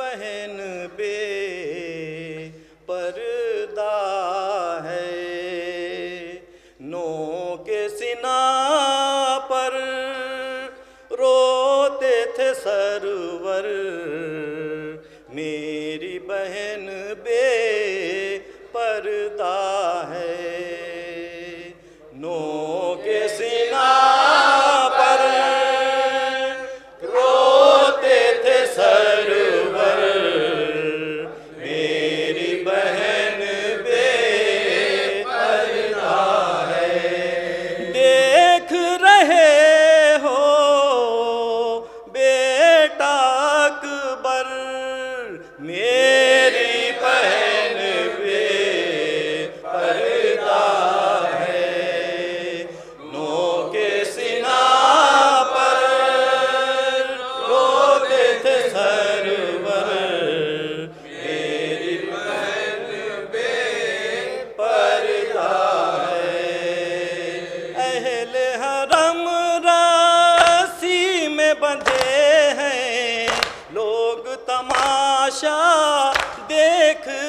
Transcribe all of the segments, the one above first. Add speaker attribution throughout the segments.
Speaker 1: بہن بے میری بہن بے پردہ ہے۔ نو کے سنا پر روتے تھے سرور۔ میری بہن بے پردہ ہے۔ اہل حرم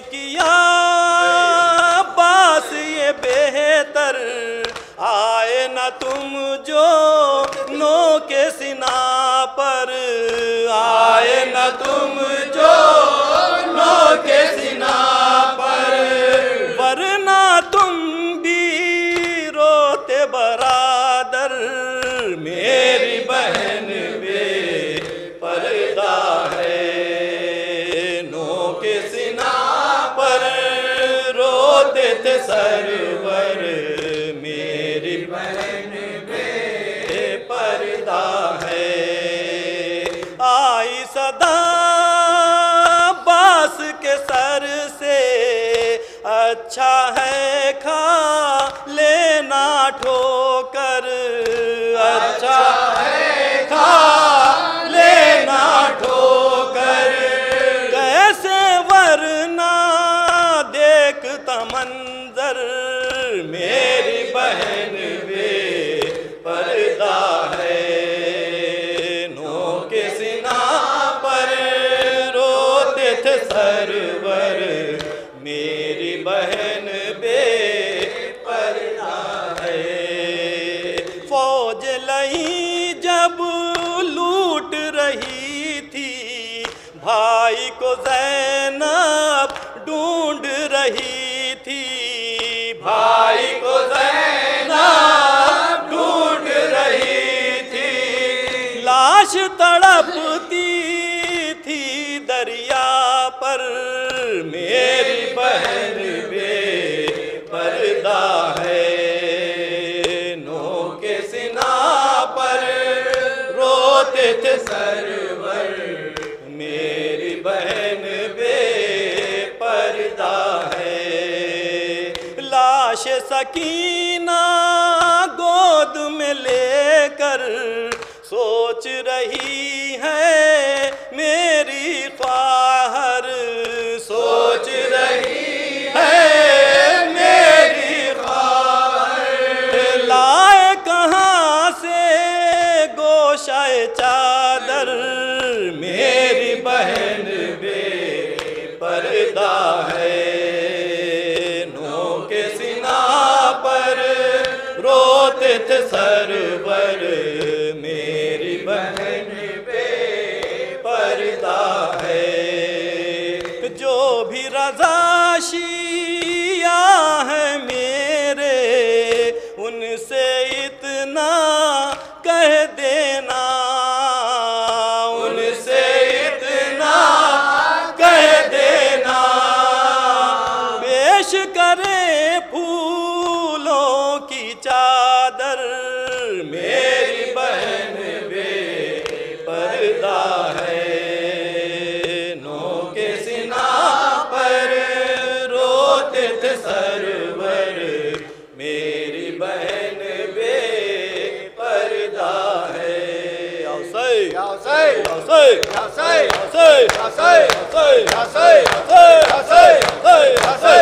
Speaker 1: کیا؟ باس یہ بہتر آئے نہ تم جو نو کے سنا پر۔ آئے نہ تم جو نو کے سنا پر۔ ورنہ تم بھی روتے برادر۔ میری بہن تھے سرور میری بہن بے پردہ ہے۔ آئی صدا باس کے سر سے اچھا ہے کھا لینا ٹھو منظر میری بہن بے پردہ ہے۔ نو کے سنا پر روتے تھے سرور۔ میری بہن بے پردہ ہے۔ فوج لئی جب لوٹ رہی تھی، بھائی کو زینب ڈھونڈ رہی تھی بھائی کو زینب ڈھونڈ رہی تھی۔ لاش تڑپتی تھی دریا پر۔ میری بہن بے پردہ ہے۔ نو کے سنا پر روتے تھے سرور لاش سکینہ گود میں لے کر سوچ رہی ہے تخت سرور میری بہن پہ پردہ ہے۔ جو بھی رضا شیعہ ہے میرے، ان سے اتنا
Speaker 2: xây xây
Speaker 1: xây xây
Speaker 2: xây xây
Speaker 1: xây xây
Speaker 2: xây xây